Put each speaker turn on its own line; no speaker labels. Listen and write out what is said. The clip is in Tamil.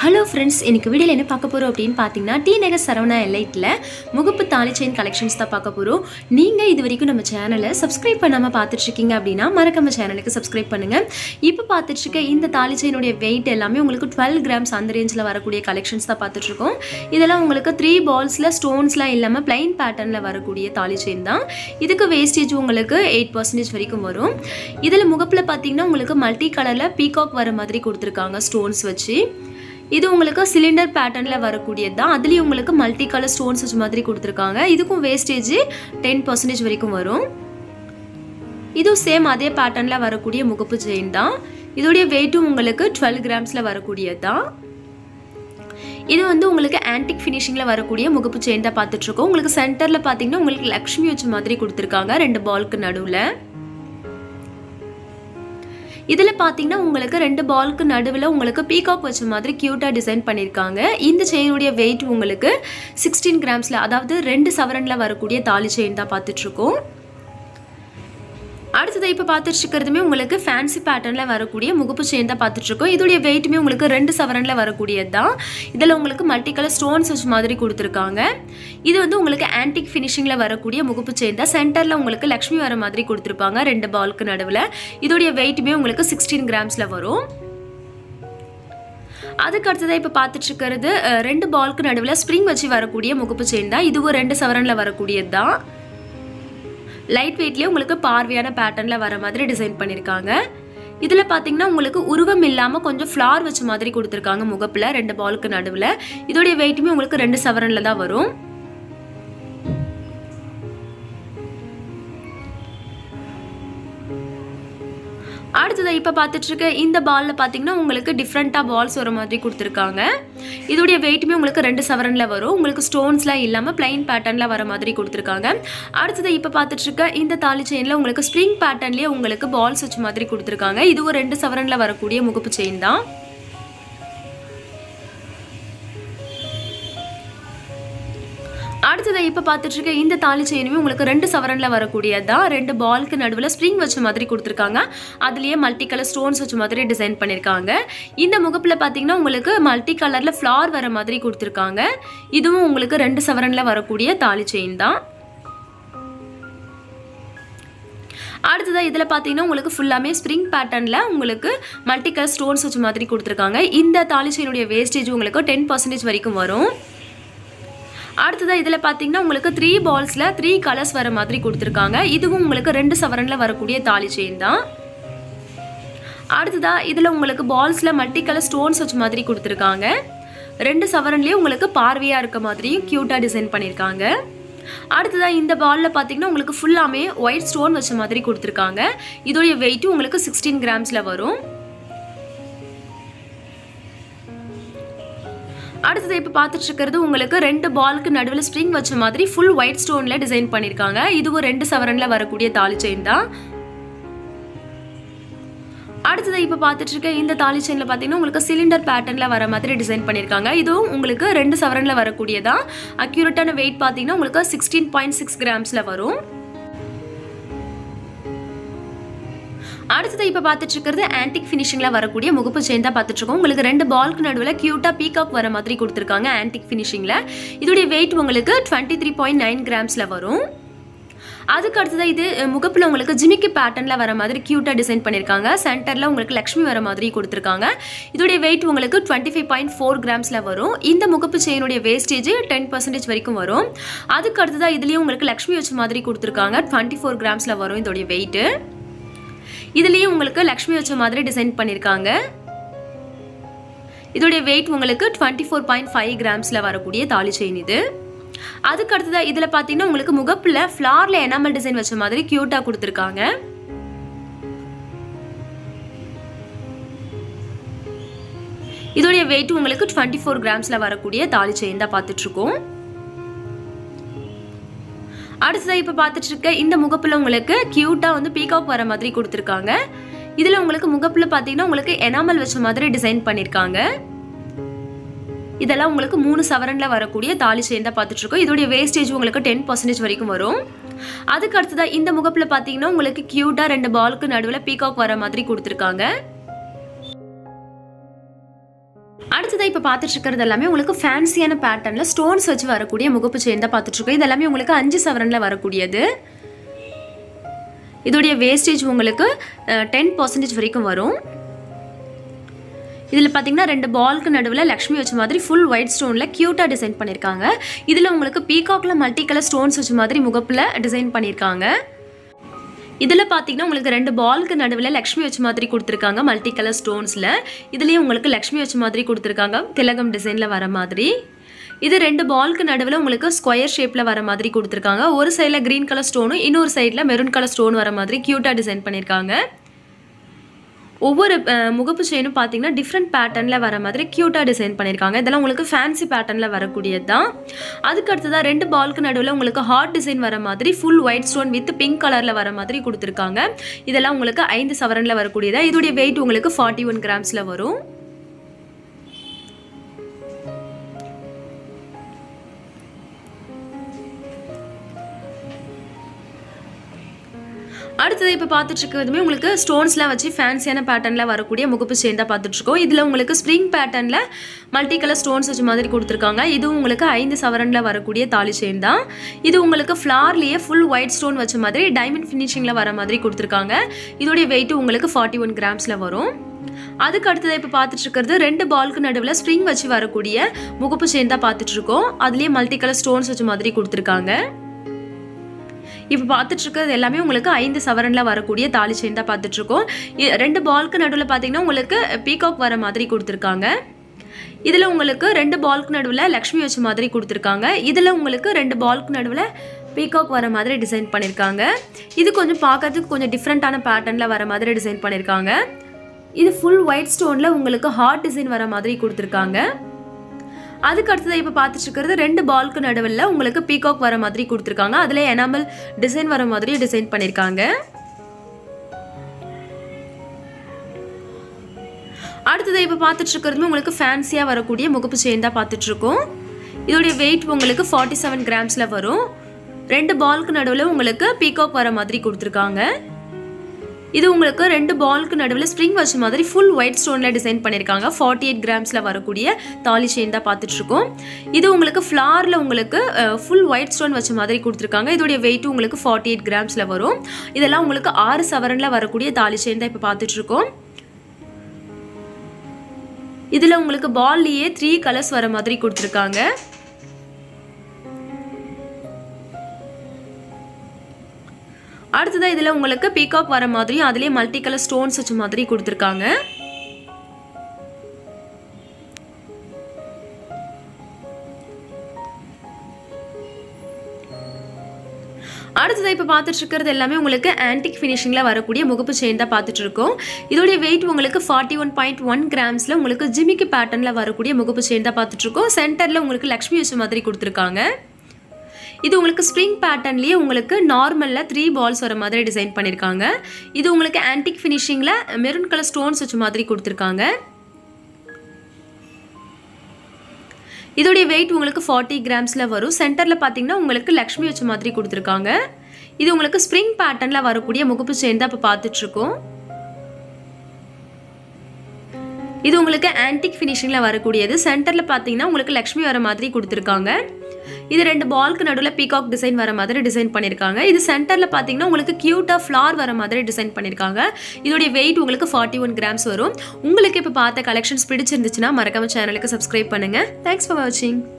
ஹலோ ஃப்ரெண்ட்ஸ் எனக்கு வீடியோவில் என்ன பார்க்க போகிறோம் அப்படின்னு பார்த்தீங்கன்னா டி நகர் சரவணா எல்லைட்டில் முகப்பு தாலி செயின் கலெக்ஷன்ஸ் தான் பார்க்க போகிறோம் நீங்கள் இது வரைக்கும் நம்ம சேனலை சப்ஸ்கிரைப் பண்ணாமல் பார்த்துட்ருக்கீங்க அப்படின்னா மறக்காம சேனலுக்கு சப்ஸ்கிரைப் பண்ணுங்கள் இப்போ பார்த்துட்ருக்க இந்த தாலி செயினுடைய வெயிட் எல்லாமே உங்களுக்கு டுவெல் கிராம்ஸ் அந்த ரேஞ்சில் வரக்கூடிய கலெக்ஷன்ஸ் தான் பார்த்துட்ருக்கோம் இதெல்லாம் உங்களுக்கு த்ரீ பால்ஸில் ஸ்டோன்ஸ்லாம் இல்லாமல் பிளைன் பேட்டர்னில் வரக்கூடிய தாலி செயின் தான். இதுக்கு வேஸ்டேஜ் உங்களுக்கு எயிட் பர்சன்டேஜ் வரைக்கும் வரும். இதில் முகப்பில் பார்த்தீங்கன்னா உங்களுக்கு மல்டி கலரில் பீகாக் வர மாதிரி கொடுத்துருக்காங்க ஸ்டோன்ஸ் வச்சு. இது உங்களுக்கு சிலிண்டர் பேட்டர்னில் வரக்கூடியது தான் அதுலேயும் உங்களுக்கு மல்டி கலர் ஸ்டோன்ஸ் மாதிரி கொடுத்துருக்காங்க. இதுக்கும் வேஸ்டேஜ் டென் பர்சன்டேஜ் வரைக்கும் வரும். இதுவும் சேம் அதே பேட்டர்னில் வரக்கூடிய முகப்பு செயின் தான். இதோடைய வெயிட்டும் உங்களுக்கு டுவெல் கிராம்ஸில் வரக்கூடியது தான் இது வந்து உங்களுக்கு ஆன்டிக் ஃபினிஷிங்கில் வரக்கூடிய முகப்பு செயின் தான் பார்த்துட்ருக்கோம் உங்களுக்கு சென்டரில் பார்த்தீங்கன்னா உங்களுக்கு லக்ஷ்மி வச்ச மாதிரி கொடுத்துருக்காங்க. ரெண்டு பால்க்கு நடுவில். இதில் பார்த்தீங்கன்னா உங்களுக்கு ரெண்டு பாலுக்கு நடுவில் உங்களுக்கு பீகாக் வச்ச மாதிரி க்யூட்டாக டிசைன் பண்ணியிருக்காங்க. இந்த செயினுடைய வெயிட் உங்களுக்கு சிக்ஸ்டீன் கிராம்ஸில் அதாவது ரெண்டு சவரனில் வரக்கூடிய தாலி செயின் தான் பார்த்துட்ருக்கோம் அடுத்தது இப்போ பார்த்துட்டு இருக்கிறதுமே உங்களுக்கு ஃபேன்சி பேட்டர்னில் வரக்கூடிய முகப்பு செயின் தான் பார்த்துட்ருக்கோம். இதோடைய வெயிட்டுமே உங்களுக்கு ரெண்டு சவரனில் வரக்கூடியது தான் இதில் உங்களுக்கு மல்டி கலர் ஸ்டோன்ஸ் வச்சு மாதிரி கொடுத்துருக்காங்க. இது வந்து உங்களுக்கு ஆன்டிக் ஃபினிஷிங்கில் வரக்கூடிய முகப்பு செயின் தான். சென்டரில் உங்களுக்கு லக்ஷ்மி வர மாதிரி கொடுத்துருப்பாங்க ரெண்டு பால்க்கு நடுவில். இதோடைய வெயிட்டுமே உங்களுக்கு சிக்ஸ்டீன் கிராம்ஸில் வரும். அதுக்கு அடுத்ததாக இப்போ பார்த்துட்டு இருக்கிறது ரெண்டு பால்க்கு நடுவில் ஸ்ப்ரிங் வச்சு வரக்கூடிய முகப்பு செயின் தான். இதுவும் ரெண்டு சவரனில் வரக்கூடியது தான் லைட் வெயிட்லேயே உங்களுக்கு பார்வையான பேட்டர்னில் வர மாதிரி டிசைன் பண்ணியிருக்காங்க இதில் பார்த்தீங்கன்னா உங்களுக்கு உருவம் இல்லாமல் கொஞ்சம் ஃப்ளார் வச்ச மாதிரி கொடுத்துருக்காங்க முகப்பில் ரெண்டு பாலுக்கு நடுவில். இதோடைய வெயிட்டுமே உங்களுக்கு ரெண்டு சவரனில் தான் வரும். ஸோ இப்போ பார்த்துட்ருக்க இந்த பாலில் பார்த்தீங்கன்னா உங்களுக்கு டிஃப்ரெண்ட்டாக பால்ஸ் வர மாதிரி கொடுத்துருக்காங்க. இதோடைய வெயிட்டுமே உங்களுக்கு ரெண்டு சவரனில் வரும். உங்களுக்கு ஸ்டோன்ஸ்லாம் இல்லாமல் பிளைன் பேட்டர்னில் வர மாதிரி கொடுத்துருக்காங்க. அடுத்தது இப்போ பார்த்துட்ருக்க இந்த தாலி செயினில் உங்களுக்கு ஸ்ப்ரிங் பேட்டர்ன்லேயே உங்களுக்கு பால்ஸ் வச்ச மாதிரி கொடுத்துருக்காங்க. இதுவும் ரெண்டு சவரனில் வரக்கூடிய முகப்பு செயின் தான். அடுத்தது இப்போ பார்த்துட்டு இருக்க இந்த தாலி செயினுமே உங்களுக்கு ரெண்டு சவரனில் வரக்கூடியது? தான் ரெண்டு பாலுக்கு நடுவில் ஸ்ப்ரிங் வச்ச மாதிரி கொடுத்துருக்காங்க. அதுலேயே மல்டி கலர் ஸ்டோன்ஸ் வச்ச மாதிரி டிசைன் பண்ணியிருக்காங்க இந்த முகப்பில் பார்த்தீங்கன்னா உங்களுக்கு மல்டி கலரில் ஃப்ளார் வர மாதிரி கொடுத்துருக்காங்க. இதுவும் உங்களுக்கு ரெண்டு சவரனில் வரக்கூடிய தாலி செயின் தான். அடுத்ததாக இதில் பார்த்தீங்கன்னா உங்களுக்கு ஃபுல்லாமே ஸ்ப்ரிங் பேட்டர்னில் உங்களுக்கு மல்டி கலர் ஸ்டோன்ஸ் வச்ச மாதிரி கொடுத்துருக்காங்க. இந்த தாலி செயினுடைய வேஸ்டேஜ் உங்களுக்கு டென் பர்சன்டேஜ் வரைக்கும் வரும். அடுத்ததாக இதில் பார்த்தீங்கன்னா உங்களுக்கு த்ரீ பால்ஸில் த்ரீ கலர்ஸ் வர மாதிரி கொடுத்துருக்காங்க. இதுவும் உங்களுக்கு ரெண்டு சவரனில் வரக்கூடிய தாலி செயின் தான். அடுத்ததாக இதில் உங்களுக்கு பால்ஸில் மல்டி கலர் ஸ்டோன்ஸ் வச்ச மாதிரி கொடுத்துருக்காங்க. ரெண்டு சவரன்லேயும் உங்களுக்கு பார்வையாக இருக்க மாதிரியும் க்யூட்டாக டிசைன் பண்ணியிருக்காங்க அடுத்ததாக இந்த பாலில் பார்த்தீங்கன்னா உங்களுக்கு ஃபுல்லாமே ஒயிட் ஸ்டோன் வச்ச மாதிரி கொடுத்துருக்காங்க. இதோடைய வெயிட்டும் உங்களுக்கு சிக்ஸ்டீன் கிராம்ஸில் வரும். அடுத்தது இப்போ பார்த்துட்டு இருக்கிறது உங்களுக்கு ரெண்டு பாலுக்கு நடுவில் ஸ்ப்ரிங் வச்ச மாதிரி ஃபுல் ஒயிட் ஸ்டோனில் டிசைன் பண்ணியிருக்காங்க. இதுவும் ரெண்டு சவரனில் வரக்கூடிய தாலி செயின் தான். அடுத்தது இப்போ பார்த்துட்டு இருக்க இந்த தாலி செயினில் பார்த்தீங்கன்னா உங்களுக்கு சிலிண்டர் பேட்டர்னில் வர மாதிரி டிசைன் பண்ணியிருக்காங்க. இதுவும் உங்களுக்கு ரெண்டு சவரனில் வரக்கூடியதான் அக்யூரேட்டான வெயிட் பார்த்தீங்கன்னா உங்களுக்கு சிக்ஸ்டீன் பாயிண்ட் சிக்ஸ் கிராம்ஸில் வரும். அடுத்தது இப்போ பார்த்துட்டு இருக்கிறது ஆன்டிக் ஃபினிஷிங்கில் வரக்கூடிய முகப்பு செயின் தான் பார்த்துட்டு இருக்கோம் உங்களுக்கு ரெண்டு பால்க்கு நடுவில் க்யூட்டாக பீகாக் வர மாதிரி கொடுத்துருக்காங்க ஆன்டிக் ஃபினிஷிங்கில் இதோடைய வெயிட் உங்களுக்கு டுவெண்ட்டி த்ரீ பாயிண்ட் நைன் கிராம்ஸில் வரும். அதுக்கு அடுத்ததாக இது முகப்பில் உங்களுக்கு ஜிமிக்கி பேட்டர்னில் வர மாதிரி க்யூட்டாக டிசைன் பண்ணியிருக்காங்க சென்டரில் உங்களுக்கு லக்ஷ்மி வர மாதிரி கொடுத்துருக்காங்க. இதோடைய வெயிட் உங்களுக்கு டுவெண்ட்டி ஃபைவ் பாயிண்ட் ஃபோர் கிராம்ஸில் வரும். இந்த முகப்பு செயினுடைய வேஸ்டேஜ் டென் பர்சன்டேஜ் வரைக்கும் வரும். அதுக்கு அடுத்ததாக இதுலேயும் உங்களுக்கு லக்ஷ்மி வச்ச மாதிரி கொடுத்துருக்காங்க. டுவெண்ட்டி ஃபோர் கிராம்ஸில் வரும் இதோடைய வெயிட்டு இதுலேயும் உங்களுக்கு லக்ஷ்மி வச்ச மாதிரி டிசைன் பண்ணியிருக்காங்க இதோடைய வெயிட் உங்களுக்கு டுவெண்ட்டி ஃபோர் பாயிண்ட் ஃபைவ் கிராம்ஸில் வரக்கூடிய தாலி செயின் இது. அதுக்கு அடுத்ததாக இதில் பார்த்தீங்கன்னா உங்களுக்கு முகப்பில் ஃப்ளாரில் எனாமல் டிசைன் வச்ச மாதிரி க்யூட்டாக கொடுத்துருக்காங்க. இதோடைய வெயிட் உங்களுக்கு டுவெண்ட்டி ஃபோர் கிராம்ஸில் வரக்கூடிய தாலி செயின் தான் பார்த்துட்ருக்கோம் அடுத்ததாக இப்போ பார்த்துட்டு இருக்க இந்த முகப்பில் உங்களுக்கு க்யூட்டாக வந்து பீகாக் வர மாதிரி கொடுத்துருக்காங்க. இதில் உங்களுக்கு முகப்பில் பார்த்தீங்கன்னா உங்களுக்கு எனாமல் வச்ச மாதிரி டிசைன் பண்ணியிருக்காங்க இதெல்லாம் உங்களுக்கு மூணு சவரனில் வரக்கூடிய தாலி செயின் தான் பார்த்துட்ருக்கோம் இதோடைய வேஸ்டேஜ் உங்களுக்கு டென் பர்சன்டேஜ் வரைக்கும் வரும். அதுக்கு அடுத்ததாக இந்த முகப்பில் பார்த்தீங்கன்னா உங்களுக்கு க்யூட்டாக ரெண்டு பாலுக்கு நடுவில் பீகாக் வர மாதிரி கொடுத்துருக்காங்க. அடுத்ததாக இப்போ பார்த்துட்டு இருக்கிறது எல்லாமே உங்களுக்கு ஃபேன்சியான பேட்டர்னில் ஸ்டோன்ஸ் வச்சு வரக்கூடிய முகப்பு செயின் தான் பார்த்துட்ருக்கோம் இது எல்லாமே உங்களுக்கு அஞ்சு சவரனில் வரக்கூடியது. இதோடைய வேஸ்டேஜ் உங்களுக்கு டென் பர்சன்டேஜ் வரைக்கும் வரும். இதில் பார்த்தீங்கன்னா ரெண்டு பால்க்கு நடுவில் லக்ஷ்மி வச்ச மாதிரி ஃபுல் ஒயிட் ஸ்டோனில் க்யூட்டாக டிசைன் பண்ணியிருக்காங்க இதில் உங்களுக்கு பீகாக்கில் மல்டி கலர் ஸ்டோன்ஸ் வச்ச மாதிரி முகப்பில் டிசைன் பண்ணியிருக்காங்க இதில் பார்த்தீங்கன்னா உங்களுக்கு ரெண்டு பால்க்கு நடுவில் லக்ஷ்மி வச்ச மாதிரி கொடுத்துருக்காங்க மல்டி கலர் ஸ்டோன்ஸில் இதுலேயும் உங்களுக்கு லக்ஷ்மி வச்ச மாதிரி கொடுத்துருக்காங்க திலகம் டிசைனில் வர மாதிரி. இது ரெண்டு பால்க்கு நடுவில் உங்களுக்கு ஸ்கொயர் ஷேப்பில் வர மாதிரி கொடுத்துருக்காங்க. ஒரு சைடில் க்ரீன் கலர் ஸ்டோனும் இன்னொரு சைடில் மெரூன் கலர் ஸ்டோன் வர மாதிரி க்யூட்டாக டிசைன் பண்ணியிருக்காங்க ஒவ்வொரு முகப்பு செயினும் பார்த்தீங்கன்னா டிஃப்ரெண்ட் பேட்டர்னில் வர மாதிரி க்யூட்டாக டிசைன் பண்ணியிருக்காங்க. இதெல்லாம் உங்களுக்கு ஃபேன்சி பேட்டர்னில் வரக்கூடியது தான் அதுக்கடுத்ததாக ரெண்டு பால்க்கு நடுவில் உங்களுக்கு ஹார்ட் டிசைன் வர மாதிரி full white stone with pink கலரில் வர மாதிரி கொடுத்துருக்காங்க. இதெல்லாம் உங்களுக்கு ஐந்து சவரனில் வரக்கூடியதாக இதோடைய வெயிட் உங்களுக்கு ஃபார்ட்டி ஒன் கிராம்ஸில் வரும். அடுத்தது இப்போ பார்த்துட்டு இருக்கிறதுமே உங்களுக்கு ஸ்டோன்ஸ்லாம் வச்சு ஃபேன்சியான பேட்டர்னில் வரக்கூடிய முகப்பு செயின் தான் பார்த்துட்ருக்கோம் இதில் உங்களுக்கு ஸ்ப்ரிங் பேட்டர்னில் மல்டி கலர் ஸ்டோன்ஸ் வச்சு மாதிரி கொடுத்துருக்காங்க. இதுவும் உங்களுக்கு ஐந்து சவரனில் வரக்கூடிய தாலி செயின் தான். இது உங்களுக்கு ஃப்ளார்லேயே ஃபுல் ஒயிட் ஸ்டோன் வச்ச மாதிரி டைமண்ட் ஃபினிஷிங்கில் வர மாதிரி கொடுத்துருக்காங்க. இதோடைய வெயிட்டு உங்களுக்கு ஃபார்ட்டி ஒன் கிராம்ஸில் வரும். அதுக்கு அடுத்தது இப்போ பார்த்துட்டு இருக்கிறது ரெண்டு பால்க்கு நடுவில் ஸ்ப்ரிங் வச்சு வரக்கூடிய முகப்பு செயின் தான் பார்த்துட்டு இருக்கோம். அதுலேயே மல்டி கலர் ஸ்டோன்ஸ் வச்ச மாதிரி கொடுத்துருக்காங்க. இப்போ பார்த்துட்டு இருக்கிறது எல்லாமே உங்களுக்கு ஐந்து சவரனில் வரக்கூடிய தாலி செயின் தான் பார்த்துட்டு இருக்கோம் ரெண்டு பால்க்கு நடுவில் பார்த்தீங்கன்னா உங்களுக்கு பீகாக் வர மாதிரி கொடுத்துருக்காங்க. இதில் உங்களுக்கு ரெண்டு பால்க்கு நடுவில் லக்ஷ்மி வச்ச மாதிரி கொடுத்துருக்காங்க. இதில் உங்களுக்கு ரெண்டு பால்க்கு நடுவில் பீகாக் வர மாதிரி டிசைன் பண்ணியிருக்காங்க இது கொஞ்சம் பார்க்கறதுக்கு கொஞ்சம் டிஃப்ரெண்ட்டான பேட்டர்னில் வர மாதிரி டிசைன் பண்ணியிருக்காங்க இது ஃபுல் ஒயிட் ஸ்டோனில் உங்களுக்கு ஹார்ட் டிசைன் வர மாதிரி கொடுத்துருக்காங்க. அதுக்கு அடுத்தது இப்போ பார்த்துட்டு இருக்கிறது ரெண்டு பால்க்கு நடுவில் உங்களுக்கு பீகாக் வர மாதிரி கொடுத்துருக்காங்க. அதில் எனாமல் டிசைன் வர மாதிரி டிசைன் பண்ணியிருக்காங்க அடுத்தது இப்போ பார்த்துட்டு இருக்கிறதுமே உங்களுக்கு ஃபேன்சியாக வரக்கூடிய முகப்பு செயின் தான் பார்த்துட்ருக்கோம் இதோடைய வெயிட் உங்களுக்கு ஃபார்ட்டி செவன் கிராம்ஸில் வரும். ரெண்டு பால்க்கு நடுவில் உங்களுக்கு பீகாக் வர மாதிரி கொடுத்துருக்காங்க. இது உங்களுக்கு ரெண்டு பாலுக்கு நடுவில் ஸ்ப்ரிங் வச்ச மாதிரி ஃபுல் ஒயிட் ஸ்டோனில் டிசைன் பண்ணியிருக்காங்க ஃபார்ட்டி எயிட் கிராம்ஸில் வரக்கூடிய தாலி செயின் தான் பார்த்துட்ருக்கோம். இது உங்களுக்கு ஃப்ளாரில் உங்களுக்கு ஃபுல் ஒயிட் ஸ்டோன் வச்ச மாதிரி கொடுத்துருக்காங்க. இதோடைய வெயிட்டு உங்களுக்கு ஃபார்ட்டி எயிட் கிராம்ஸில் வரும். இதெல்லாம் உங்களுக்கு ஆறு சவரனில் வரக்கூடிய தாலி செயின் தான் இப்போ பார்த்துட்ருக்கோம். இதில் உங்களுக்கு பால்லையே த்ரீ கலர்ஸ் வர மாதிரி கொடுத்துருக்காங்க. அடுத்ததாக இதில் உங்களுக்கு பீகாக் வர மாதிரியும் அதுலேயே மல்டி கலர் ஸ்டோன்ஸ் வச்ச மாதிரி கொடுத்துருக்காங்க. அடுத்ததாக இப்போ பார்த்துட்டு இருக்கிறது எல்லாமே உங்களுக்கு ஆன்டிக் ஃபினிஷிங்கில் வரக்கூடிய முகப்பு செயின் தான் பார்த்துட்டு இருக்கோம். இதோடைய வெயிட் உங்களுக்கு ஃபார்ட்டி ஒன் பாயிண்ட் ஒன் கிராம்ஸில் உங்களுக்கு ஜிமிக்கு பேட்டர்னில் வரக்கூடிய முகப்பு செயின் தான் பார்த்துட்டு இருக்கோம். சென்டரில் உங்களுக்கு லக்ஷ்மி வச்ச மாதிரி கொடுத்துருக்காங்க. இது உங்களுக்கு ஸ்ப்ரிங் பேட்டர்ன்லேயே உங்களுக்கு நார்மலில் த்ரீ பால்ஸ் வர மாதிரி டிசைன் பண்ணியிருக்காங்க இது உங்களுக்கு ஆன்டிக் ஃபினிஷிங்கில் மெரூன் கலர் ஸ்டோன்ஸ் வச்ச மாதிரி கொடுத்துருக்காங்க. இதோடைய வெயிட் உங்களுக்கு ஃபார்ட்டி கிராம்ஸில் வரும். சென்டரில் பார்த்தீங்கன்னா உங்களுக்கு லக்ஷ்மி வச்ச மாதிரி கொடுத்துருக்காங்க. இது உங்களுக்கு ஸ்ப்ரிங் பேட்டர்னில் வரக்கூடிய முகப்பு செயின் தான் இப்போ பார்த்துட்ருக்கோம். இது உங்களுக்கு ஆன்டிக் ஃபினிஷிங்கில் வரக்கூடியது. சென்டரில் பார்த்தீங்கன்னா உங்களுக்கு லக்ஷ்மி வர மாதிரி கொடுத்துருக்காங்க. இது ரெண்டு பால்க்கு நடுவில் பீகாக் டிசைன் வர மாதிரி டிசைன் பண்ணியிருக்காங்க இது சென்டரில் பார்த்தீங்கன்னா உங்களுக்கு க்யூட்டாக ஃப்ளார் வர மாதிரி டிசைன் பண்ணியிருக்காங்க இதோடைய வெயிட் உங்களுக்கு ஃபார்ட்டி ஒன் கிராம்ஸ் வரும். உங்களுக்கு இப்போ பார்த்த கலெக்ஷன்ஸ் பிடிச்சிருந்துச்சுன்னா மறக்காம சேனலுக்கு சப்ஸ்கிரைப் பண்ணுங்கள் தேங்க்ஸ் ஃபார் வாட்சிங்